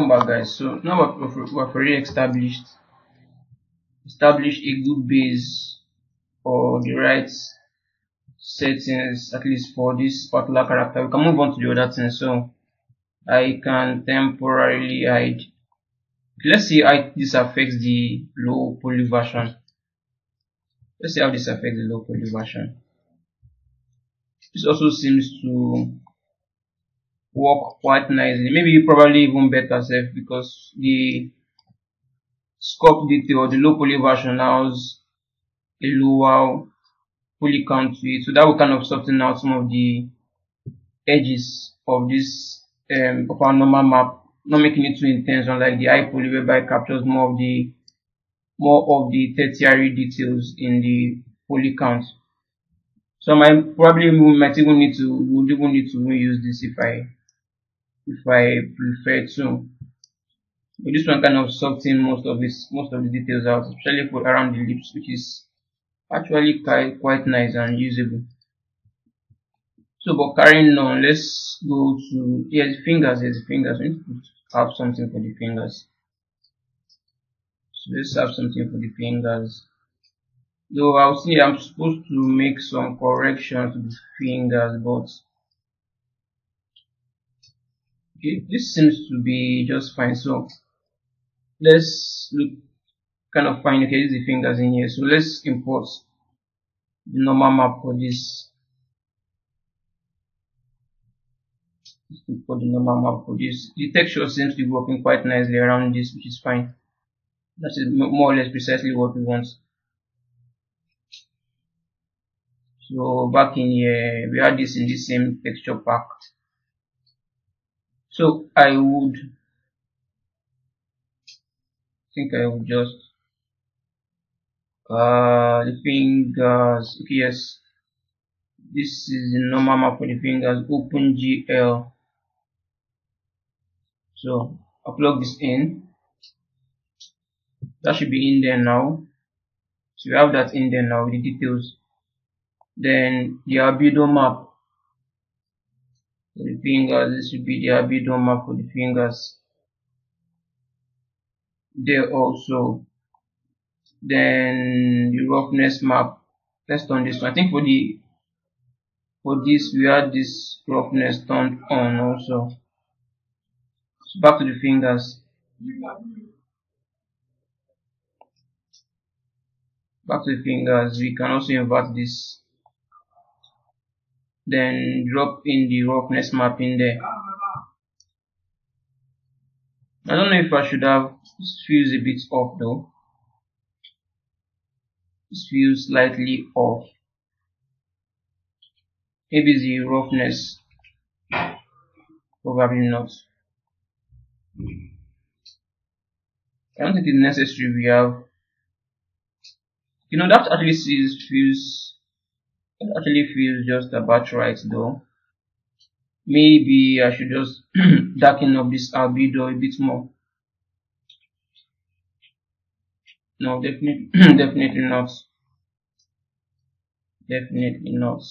welcome back guys. So now we've, we've already established. Established a good base for the right settings at least for this particular character. We can move on to the other thing. So i can temporarily hide. Let's see how this affects the low poly version. Let's see how this affects the low poly version. This also seems to work quite nicely. Maybe probably even better self because the scope detail the low poly version has a lower poly count to it so that will kind of soften out some of the edges of this um, of our normal map not making it too intense unlike the high poly whereby captures more of the more of the tertiary details in the poly count. So I might probably might even need to would even need to use this if I if I prefer to. But this one kind of softens most of this most of the details out, especially for around the lips, which is actually quite quite nice and usable. So but carrying on, let's go to yes fingers, yes fingers. We need to have something for the fingers. So let's have something for the fingers. Though I'll see I'm supposed to make some corrections to the fingers, but okay this seems to be just fine. So let's look kind of fine okay the fingers in here. So let's import the normal map for this. Let's import the normal map for this. The texture seems to be working quite nicely around this which is fine. That is more or less precisely what we want. So back in here we had this in the same texture pack so I would think I would just uh, the fingers okay, yes. This is the normal map for the fingers. Open GL. so I'll plug this in. That should be in there now. So we have that in there now with the details. Then the albedo map the fingers this should be the albedo map for the fingers. There also then the roughness map. Let's turn this i think for the for this we had this roughness turned on also. So back to the fingers. Back to the fingers. We can also invert this then drop in the roughness map in there. I don't know if I should have feels a bit off though. Feels slightly off. Maybe the roughness. Probably not. I don't think it's necessary we have. You know that at least is feels it actually feels just about right though. Maybe I should just darken up this albedo a bit more. No, definitely, definitely not. Definitely not.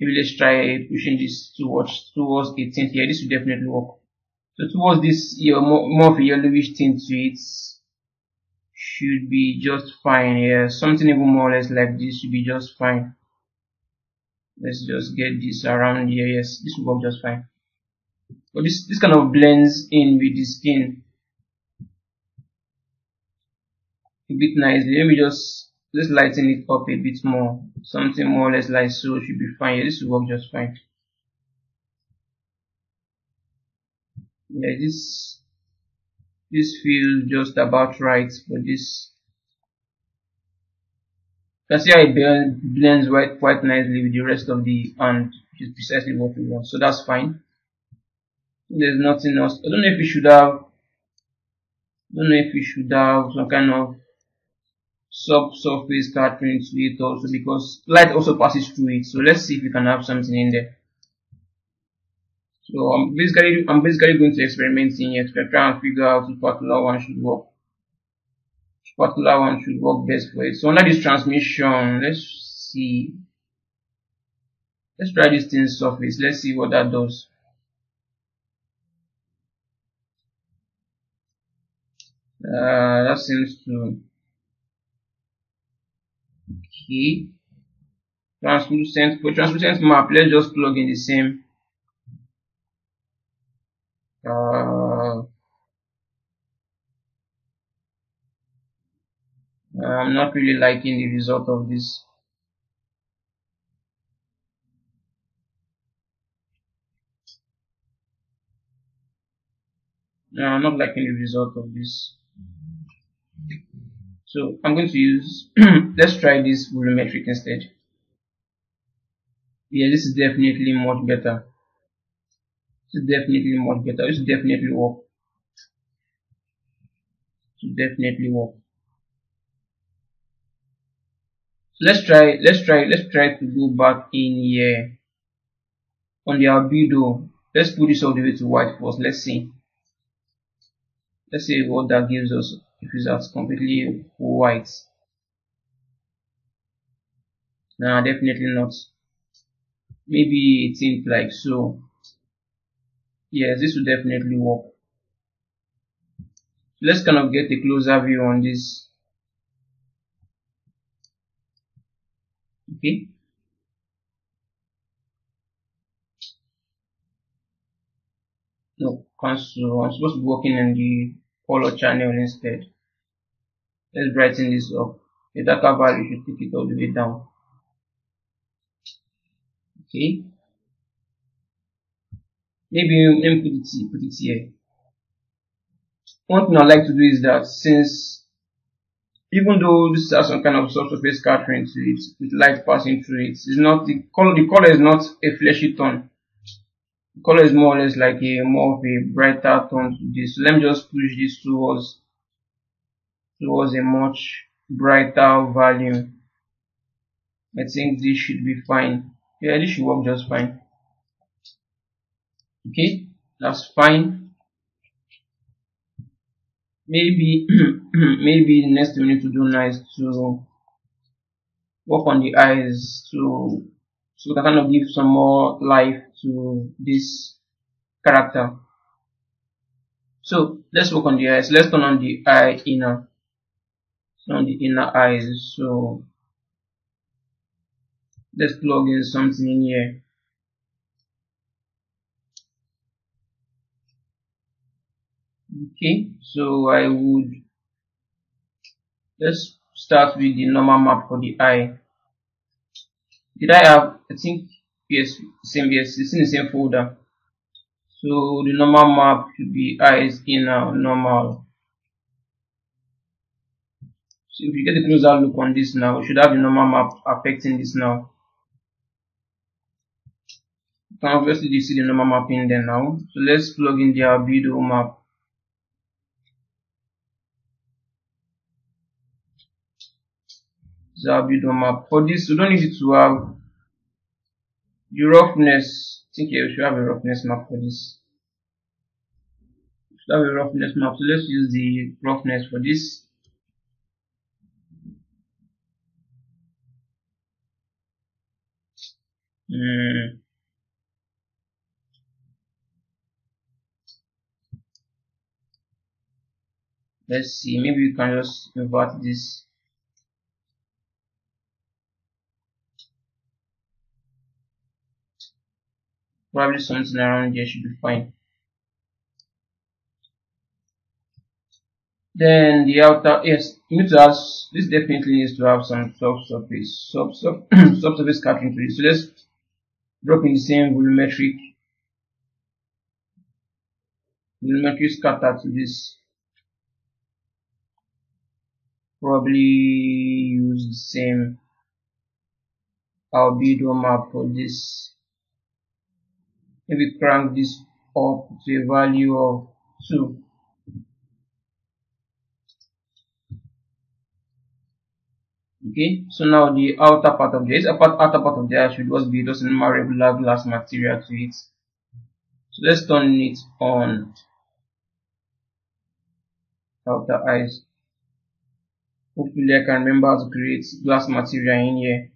Maybe let's try pushing this towards towards 18th. Yeah, this will definitely work. So towards this, yeah, more, more of a yellowish tint to it should be just fine yeah. Something even more or less like this should be just fine. Let's just get this around here yes. This will work just fine. But this this kind of blends in with the skin. A bit nicely. Let me just let's lighten it up a bit more. Something more or less like so should be fine yeah. This will work just fine. Yeah this this feels just about right for this. You can see how it blends quite, quite nicely with the rest of the and which is precisely what we want. So that's fine. There's nothing else. I don't know if we should have I don't know if we should have some kind of subsurface scattering to it also because light also passes through it. So let's see if we can have something in there so I'm basically I'm basically going to experiment in to try and figure out which particular one should work. Which particular one should work best for it. So under this transmission, let's see. Let's try this thin surface. Let's see what that does. Uh, that seems to okay. Translucent for translucent map, let's just plug in the same Uh, I'm not really liking the result of this. No, I'm not liking the result of this. So I'm going to use, let's try this volumetric instead. Yeah, this is definitely much better. Is definitely much better. It's definitely work. This definitely work. So let's try, let's try, let's try to go back in here on the albedo. Let's put this all the way to white first. Let's see. Let's see what that gives us if it's completely white. Nah, definitely not. Maybe it seems like so. Yes, this will definitely work. Let's kind of get a closer view on this. Okay. No, cancel. I'm supposed to be working on the color channel instead. Let's brighten this up. The darker value should take it all the way down. Okay. Maybe let me put it, put it here. One thing I like to do is that since even though this has some kind of subsurface scattering to it, with light passing through it, it's not the color. The color is not a fleshy tone. The color is more or less like a more of a brighter tone to this. So let me just push this towards towards a much brighter value. I think this should be fine. Yeah, this should work just fine. Okay, that's fine. Maybe maybe the next thing we need to do now is to work on the eyes to so kind of give some more life to this character. So let's work on the eyes. Let's turn on the eye inner. On the inner eyes. So let's plug in something in here. Okay, so I would let's start with the normal map for the eye. Did I have I think yes same yes it's in the same folder. So the normal map should be eyes in a normal. So if you get a closer look on this now, we should have the normal map affecting this now. You can obviously see the normal map in there now. So let's plug in the albedo map. The albedo map. For this, we don't need to have the roughness. I think we should have a roughness map for this. Should have a roughness map. So let's use the roughness for this. Mm. Let's see, maybe we can just invert this. Probably something around here should be fine. Then the outer, yes, have, this definitely needs to have some subsurface, sub, sub, subsurface scattering to it. So let's drop in the same volumetric, volumetric scatter to this. Probably use the same albedo map for this. Maybe crank this up to a value of 2. Okay, so now the outer part of this, upper outer part of the should just be just a regular glass material to it. So let's turn it on. Outer eyes. Hopefully I can remember how to create glass material in here.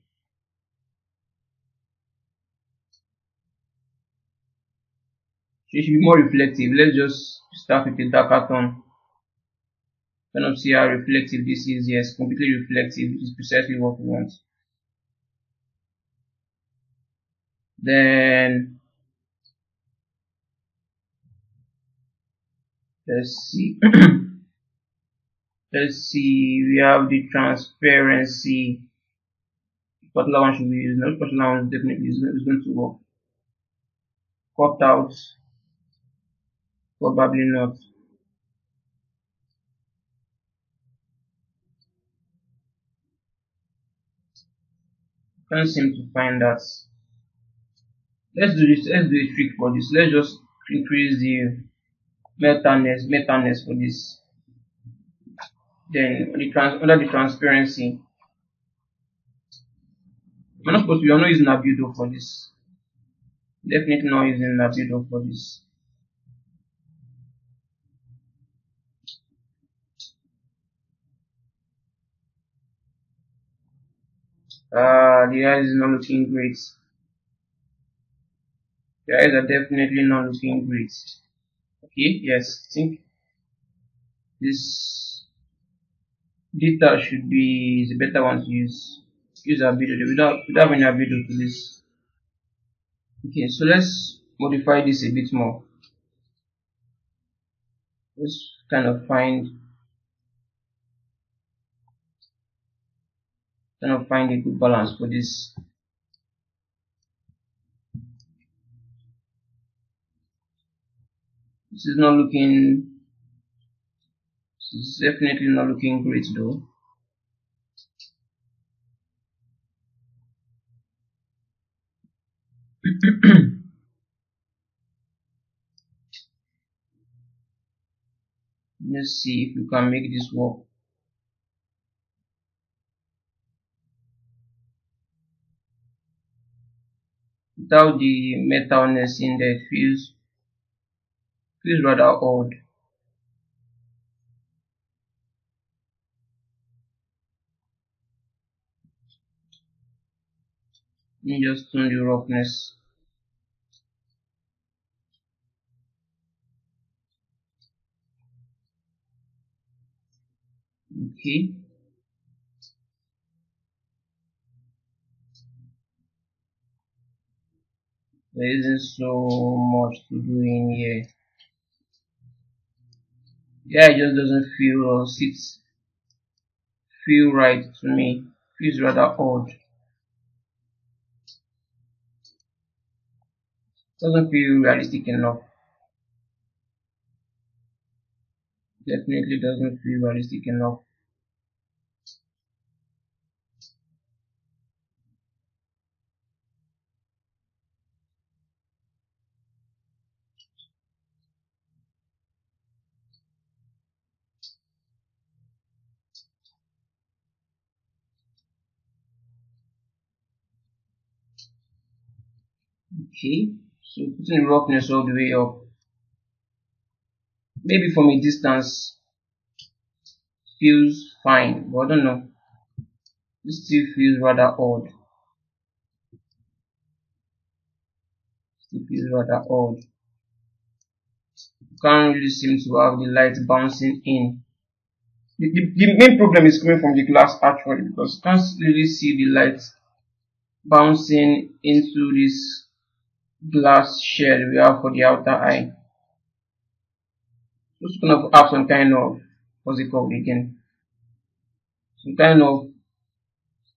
It should be more reflective. Let's just start with a darker tone. kind of see how reflective this is. Yes, completely reflective, which is precisely what we want. Then let's see. let's see. We have the transparency. Particular one should be used. No particular one definitely is going to work. Cut out. Probably not. Can't seem to find that. Let's do this let's do a trick for this. Let's just increase the metalness metalness for this. Then the trans under the transparency. I'm not supposed to be I'm not using albedo for this. Definitely not using albedo for this uh the eyes is not looking great the eyes are definitely not looking great okay yes I think this data should be the better one to use use albedo without without any albedo to this. Okay so let's modify this a bit more. Let's kind of find kind of find a good balance for this This is not looking, this is definitely not looking great though. Let's see if we can make this work. Without the metalness in there, it feels feels rather odd. Just tune the roughness. Okay. There isn't so much to do in here. Yeah it just doesn't feel or sits feel right to me. Feels rather odd. Doesn't feel realistic enough. Definitely doesn't feel realistic enough okay so putting the roughness all the way up maybe from a distance feels fine but I don't know. This still feels rather odd. Still feels rather odd. Can't really seem to have the light bouncing in. The, the, the main problem is coming from the glass actually because you can't really see the light bouncing into this glass shell we have for the outer eye. Just gonna have some kind of what's it called again? Some kind of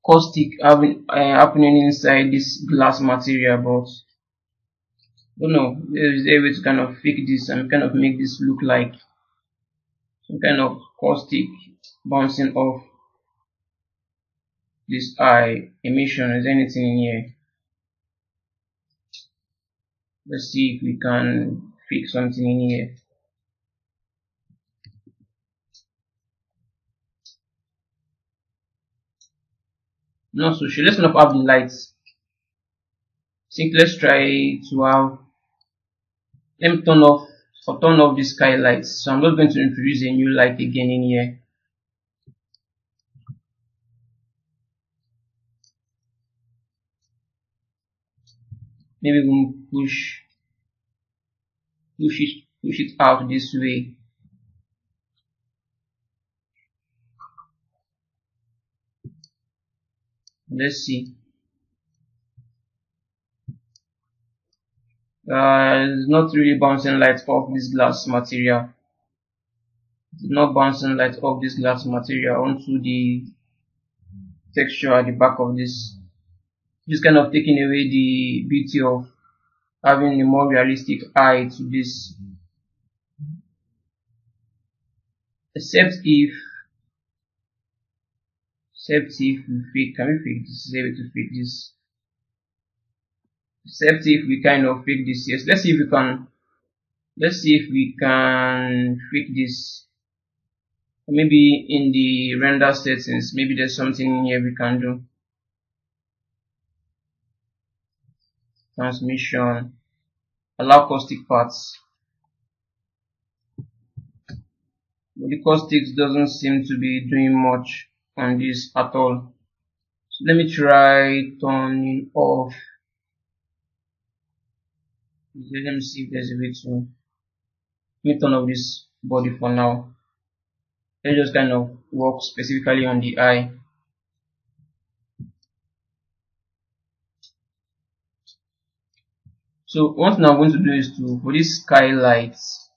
caustic having uh, happening inside this glass material, but don't know. There is a way to kind of fake this and kind of make this look like some kind of caustic bouncing off this eye emission. Is anything in here? Let's see if we can fix something in here. Not so sure. Let's not have the lights. Think let's try to have let me turn off or turn off the skylights. So i'm not going to introduce a new light again in here maybe we can push push it push it out this way. Let's see. Uh, it's not really bouncing light off this glass material. It's not bouncing light off this glass material onto the texture at the back of this just kind of taking away the beauty of having a more realistic eye to this. Except if except if we fake can we fake this? Is able to fake this? Except if we kind of fake this yes. Let's see if we can let's see if we can fake this. Maybe in the render settings maybe there's something here we can do transmission allow caustic paths but the caustics doesn't seem to be doing much on this at all. So let me try turning off. Let me see if there's a way to let me turn off this body for now. Let's just kind of work specifically on the eye so what I'm going to do is to for this skylights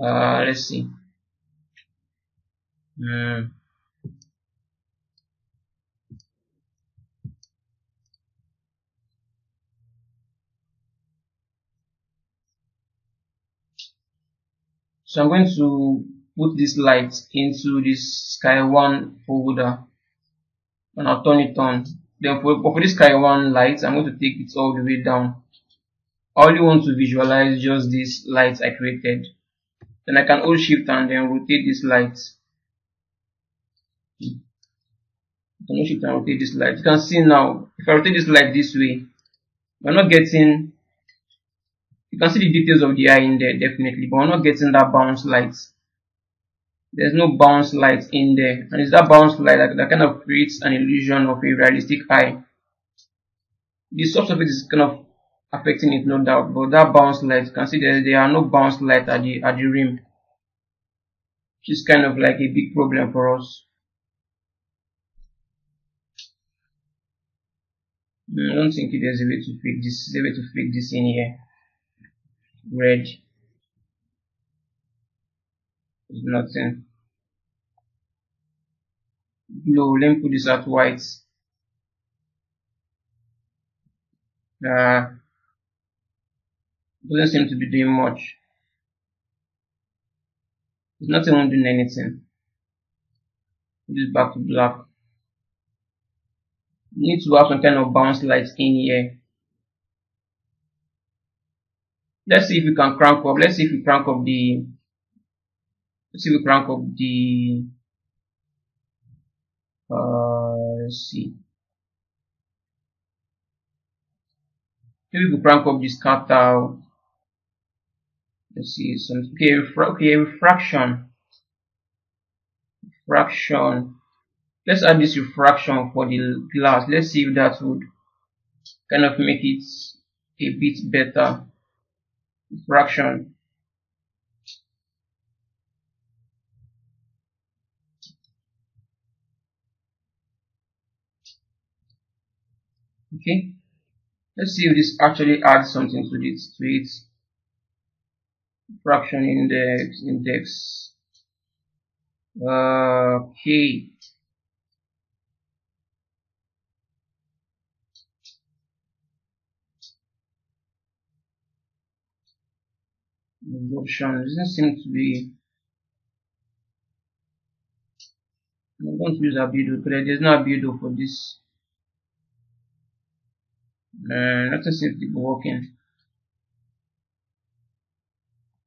uh, let's see. Mm. so I'm going to put this light into this sky one folder. And I'll turn it on then for, for this sky one light I'm going to take it all the way down. I only want to visualize just these lights I created. Then I can hold shift and then rotate this light. Can hold shift and rotate this light. You can see now if I rotate this light this way we're not getting you can see the details of the eye in there definitely but we're not getting that bounce light there's no bounce light in there and it's that bounce light that, that kind of creates an illusion of a realistic eye the subsurface is kind of affecting it no doubt but that bounce light you can see there, there are no bounce light at the at the rim which is kind of like a big problem for us hmm, I don't think there's a way to fix this. There's a way to fix this in here. Red. Nothing. Blue. Let me put this at white. Uh, doesn't seem to be doing much. It's not even doing anything. Put this back to black need to have some kind of bounce light in here let's see if we can crank up let's see if we crank up the let's see if we crank up the uh let's see. Maybe we crank up the scatter let's see some okay, refra okay refraction. Refraction. Let's add this refraction for the glass. Let's see if that would kind of make it a bit better. Refraction okay? Let's see if this actually adds something to it to it refraction index index. Uh, okay. Option doesn't seem to be I'm going to use a build there's no build for this uh, nothing seems to be working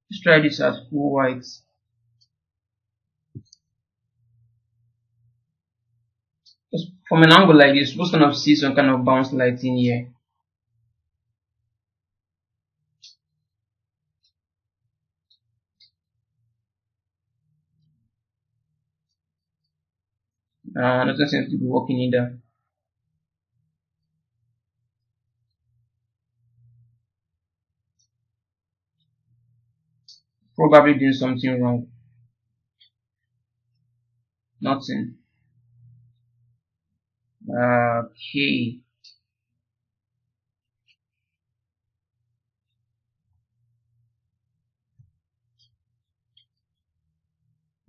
let's try this as full white from an angle like this, we're to see some kind of bounce light in here. Uh, nothing seems to be working either. Probably doing something wrong. Nothing. okay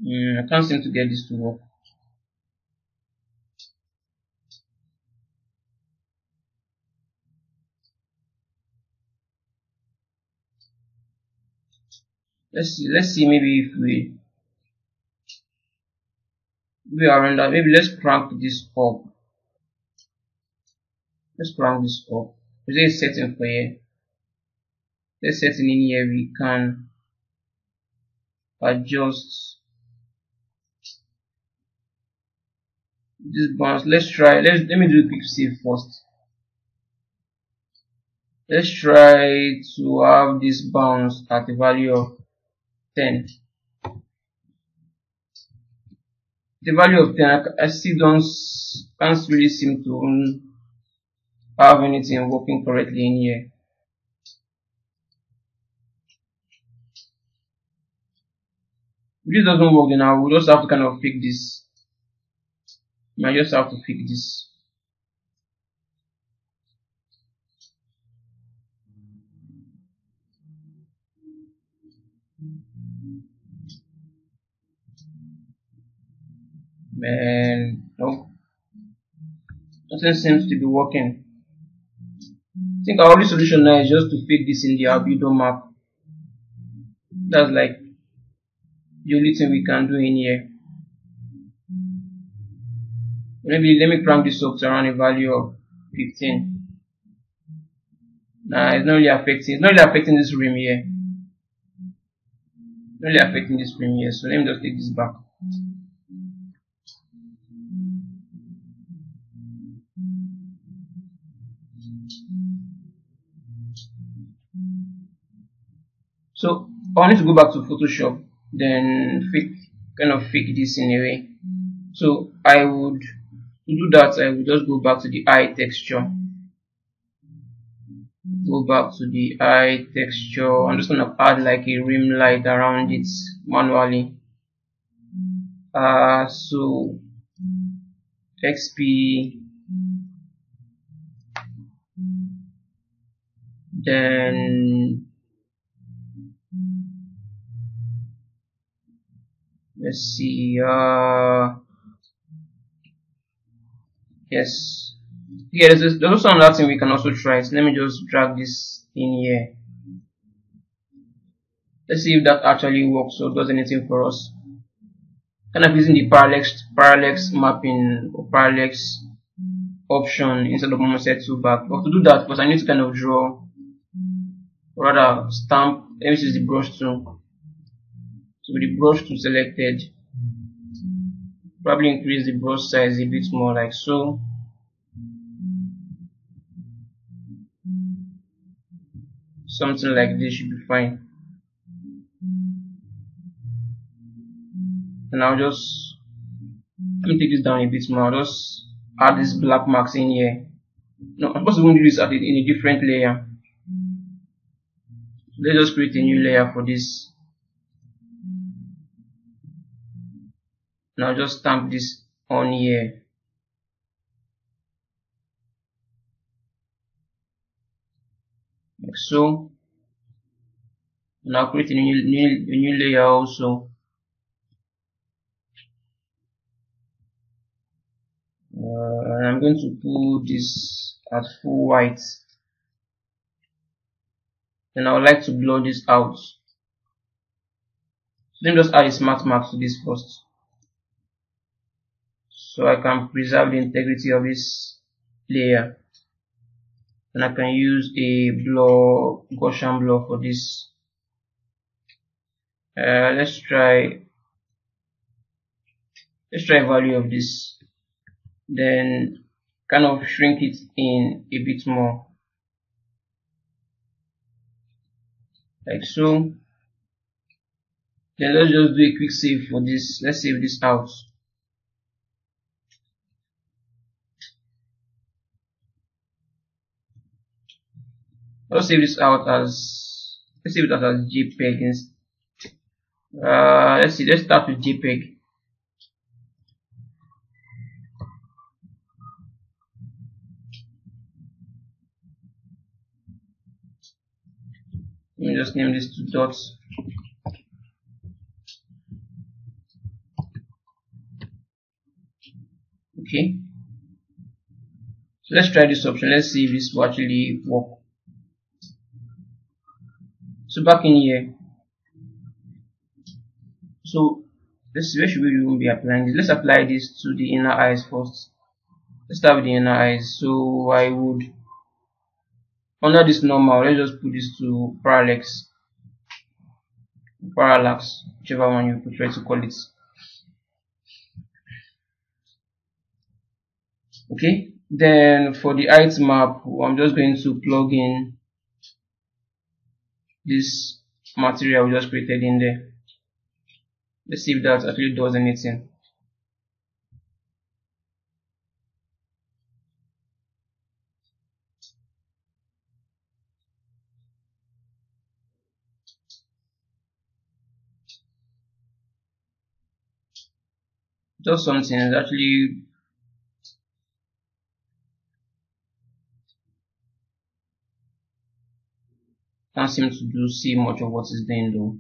mm, I can't seem to get this to work let's see let's see maybe if we we are in that maybe let's crank this up. Let's crank this up. Is there a setting for here? Let's set in here we can adjust this bounce. Let's try let's let me do a quick save first. Let's try to have this bounce at a value of 10 the value of 10 I still don't can't really seem to have anything working correctly in here. If this doesn't work then I will just have to kind of fix this. I just have to fix this man no nothing seems to be working. I think our only solution now is just to fake this in the albedo map. That's like the only thing we can do in here. Maybe let me crank this up to around a value of 15 nah it's not really affecting it's not really affecting this rim here. Not really affecting this rim here so let me just take this back So I need to go back to Photoshop, then fake, kind of fake this in a way. So I would, to do that, I would just go back to the eye texture. Go back to the eye texture. I'm just gonna add like a rim light around it manually. Uh, so XP, then let's see uh yes. Yeah there's, there's also another thing we can also try. So let me just drag this in here. Let's see if that actually works or does anything for us. Kind of using the parallax parallax mapping or parallax option instead of Marmoset Toolbag. But to do that because I need to kind of draw rather stamp let me use the brush tool so with the brush tool selected probably increase the brush size a bit more like so. Something like this should be fine. And I'll just let me take this down a bit more. I'll just add these black marks in here. No I'm supposed to do this at in a different layer. Let's just create a new layer for this now just stamp this on here. Like so. Now create a new, new, new layer also. Uh, I'm going to put this at full white. And I would like to blur this out. Let me just add a smart mark to this first so I can preserve the integrity of this layer. And I can use a blur Gaussian blur for this. Uh, let's try let's try value of this. Then kind of shrink it in a bit more. Like so. Then let's just do a quick save for this. Let's save this out Let's save this out as let's save it as JPEG instead. Uh, let's see, let's start with JPEG. Let me just name these two dots. Okay. So let's try this option. Let's see if this will actually work so back in here. So let's where should we even be applying this? Let's apply this to the inner eyes first. Let's start with the inner eyes. So I would under this normal let's just put this to parallax. Parallax whichever one you prefer to call it. Okay? Then for the height map I'm just going to plug in this material we just created in there. Let's see if that actually does anything. Does something actually can't seem to do see much of what is doing though.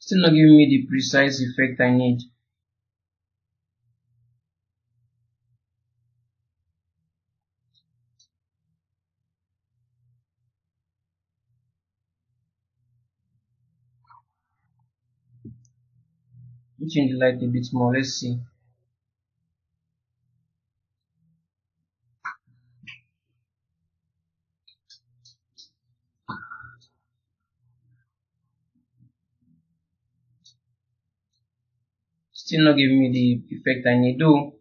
Still not giving me the precise effect I need change the light a bit more? Let's see. Still not giving me the effect I need though.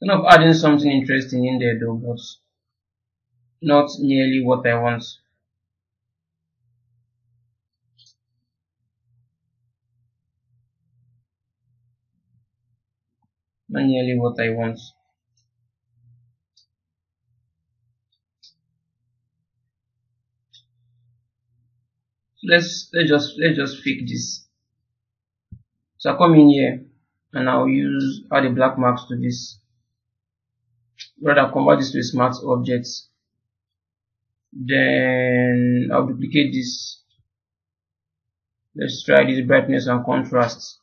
Kind of adding something interesting in there though but not nearly what I want nearly what I want. let's let's just let's just fix this. So I come in here and I'll use add the black marks to this. Rather convert this to a smart object. Then I'll duplicate this. Let's try this brightness and contrast.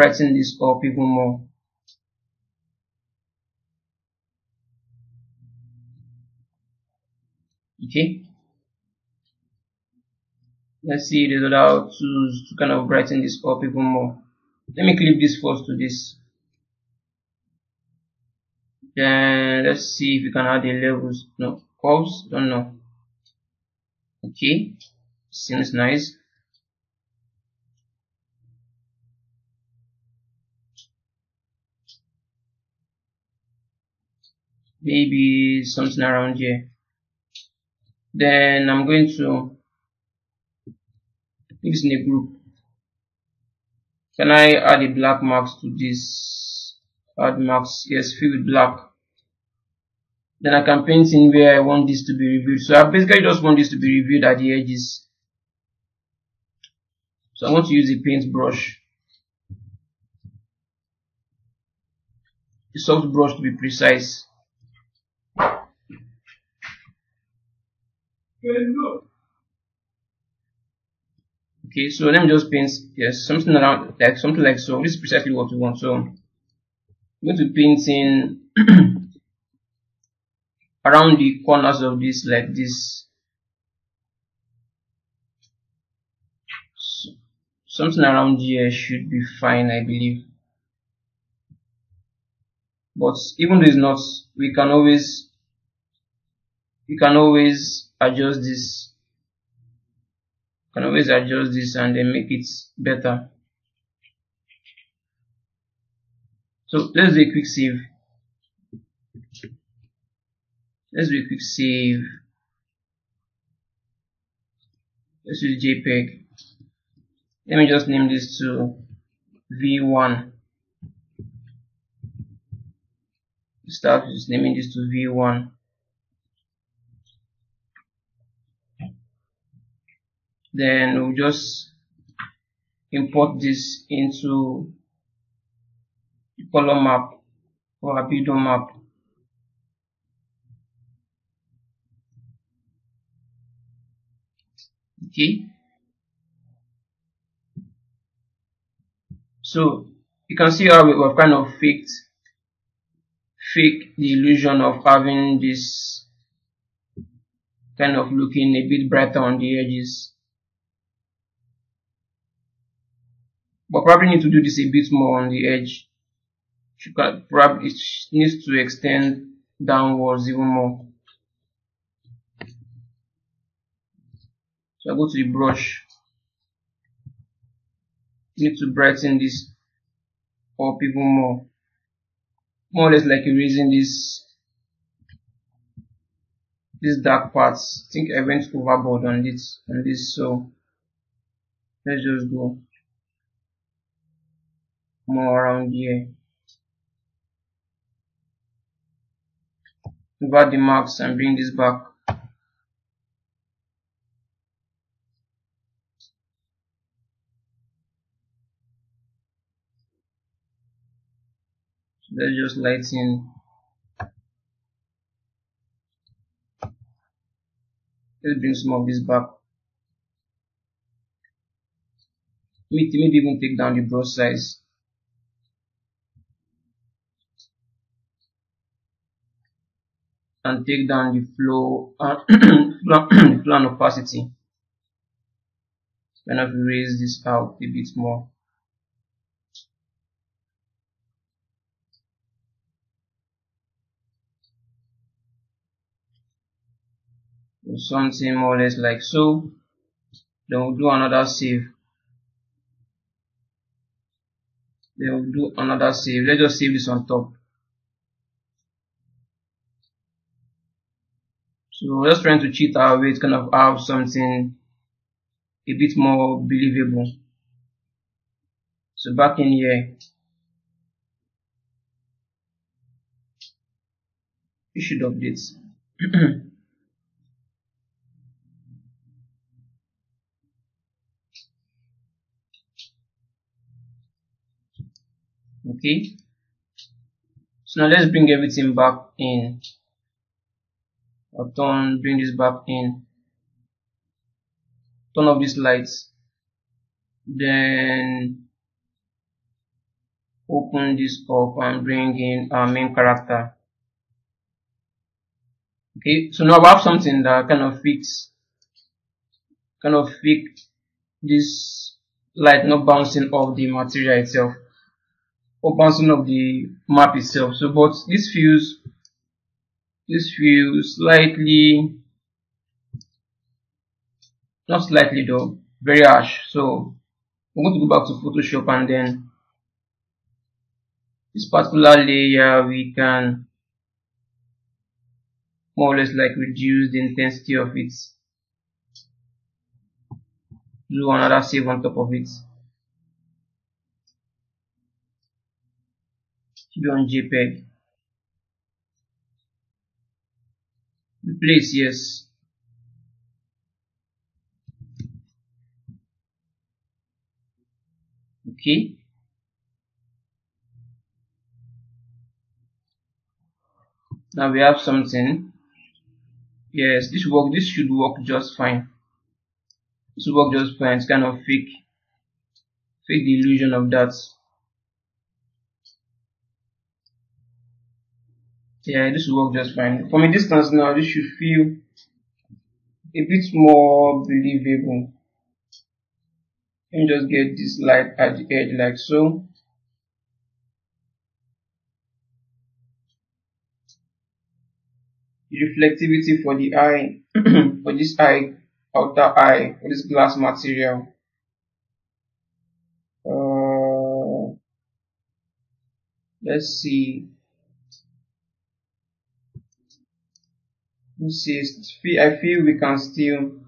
Brighten this up even more. Okay. Let's see the other tools to kind of brighten this up even more. Let me clip this first to this. Then let's see if we can add the levels. No curves don't know. Okay. Seems nice maybe something around here. Then I'm going to mix in a group. Can I add a black marks to this? Add marks yes fill with black. Then I can paint in where I want this to be reviewed so I basically just want this to be reviewed at the edges. So I want to use a paint brush a soft brush to be precise Okay, so let me just paint yes something around like something like so. This is precisely what we want. So I'm going to paint in around the corners of this like this. So, something around here should be fine, I believe. But even though it's not, we can always we can always adjust this. You can always adjust this and then make it better. So let's do a quick save. Let's do a quick save. Let's jpeg. Let me just name this to v1 start just naming this to v1 then we'll just import this into the color map or a map. Okay. So you can see how we have kind of faked fake the illusion of having this kind of looking a bit brighter on the edges but probably need to do this a bit more on the edge. Can probably it needs to extend downwards even more. So I go to the brush. Need to brighten this up even more. More or less like erasing this this dark parts I think I went overboard on this on this so let's just go more um around here invert the marks and bring this back. Let's just lighten let's bring some of this back. Maybe even take down the brush size and take down the flow flow and opacity kind of erase this out a bit more. Something more or less like so. Then we'll do another save. Then we'll do another save. Let's just save this on top so just trying to cheat our way to kind of have something a bit more believable. So back in here. You should update. Okay. So now let's bring everything back in turn bring this back in. Turn off these lights. Then open this up and bring in our main character. Okay so now we have something that kind of fits kind of fix this light not bouncing off the material itself or bouncing off the map itself. So but this feels this feels slightly not slightly though very harsh. So I'm going to go back to Photoshop and then this particular layer we can more or less like reduce the intensity of it. Do another save on top of it. Should be on JPEG replace yes. Okay. Now we have something. Yes this work this should work just fine. This work just fine. It's kind of fake fake the illusion of that yeah this will work just fine. From a distance now this should feel a bit more believable. Let me just get this light at the edge like so. Reflectivity for the eye for this eye outer eye for this glass material. Uh, let's see I feel we can still,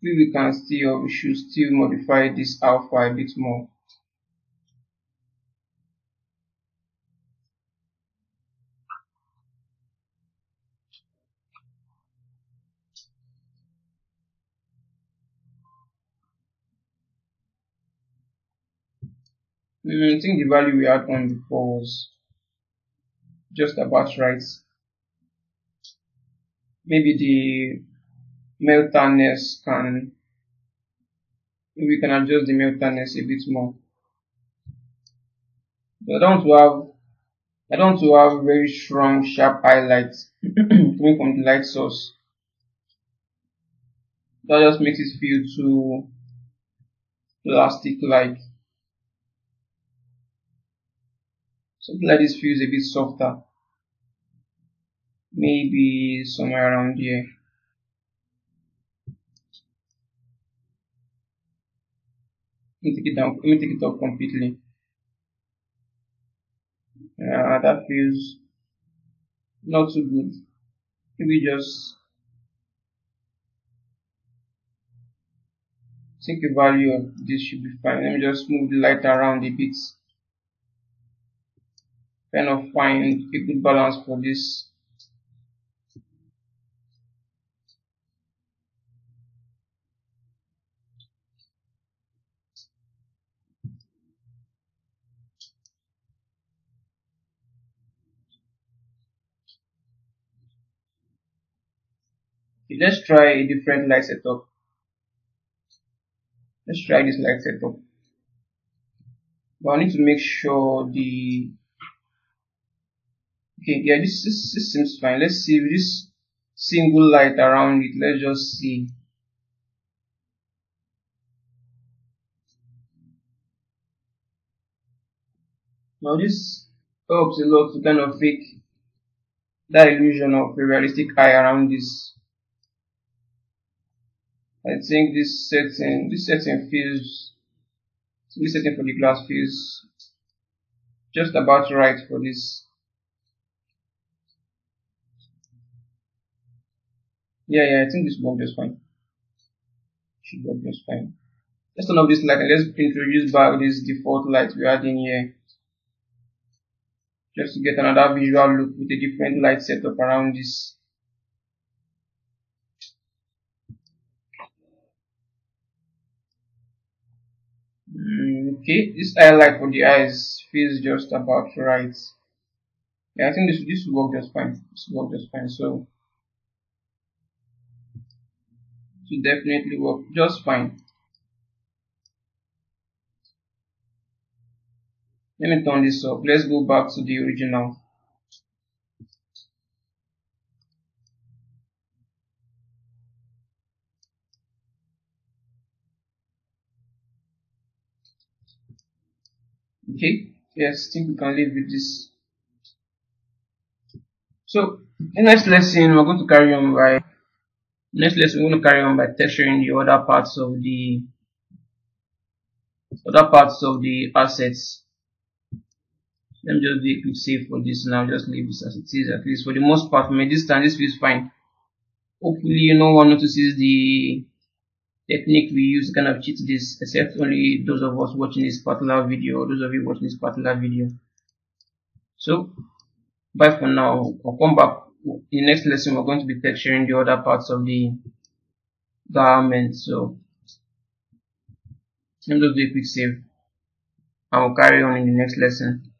feel we can still, or we should still modify this alpha a bit more. I think the value we had on before was just about right. Maybe the metalness can we can adjust the metalness a bit more. But I don't have I don't have very strong sharp highlights coming from the light source. That just makes it feel too plastic like. Something like this feels a bit softer. Maybe somewhere around here. Let me take it down. Let me take it off completely. Yeah, that feels not too good. Maybe just think the value of this should be fine. Let me just move the light around a bit. Kind of find a good balance for this. Let's try a different light setup. Let's try this light setup. But I need to make sure the okay yeah this, this, this seems fine. Let's see this single light around it. Let's just see. Now this helps a lot to kind of fake that illusion of a realistic eye around this I think this setting, this setting feels, this setting for the glass feels just about right for this. Yeah, yeah, I think this works just fine. Should work just fine. Let's turn off this light and let's introduce back this default light we had in here. Just to get another visual look with a different light setup around this. Mm, okay. This highlight for the eyes. Feels just about right. Yeah I think this this will work just fine. This will work just fine so. To definitely work just fine. Let me turn this off let's go back to the original okay yes I think we can live with this. So in next lesson we're going to carry on by next lesson we're going to carry on by texturing the other parts of the other parts of the assets. Let me just do a quick save for this now just leave this as it is at least for the most part. From this time, this feels fine. Hopefully you no one notices the technique we use kind of cheat this except only those of us watching this particular video or those of you watching this particular video. So bye for now. I'll come back. In the next lesson we're going to be texturing the other parts of the garment. So let me just do a quick save. And we'll carry on in the next lesson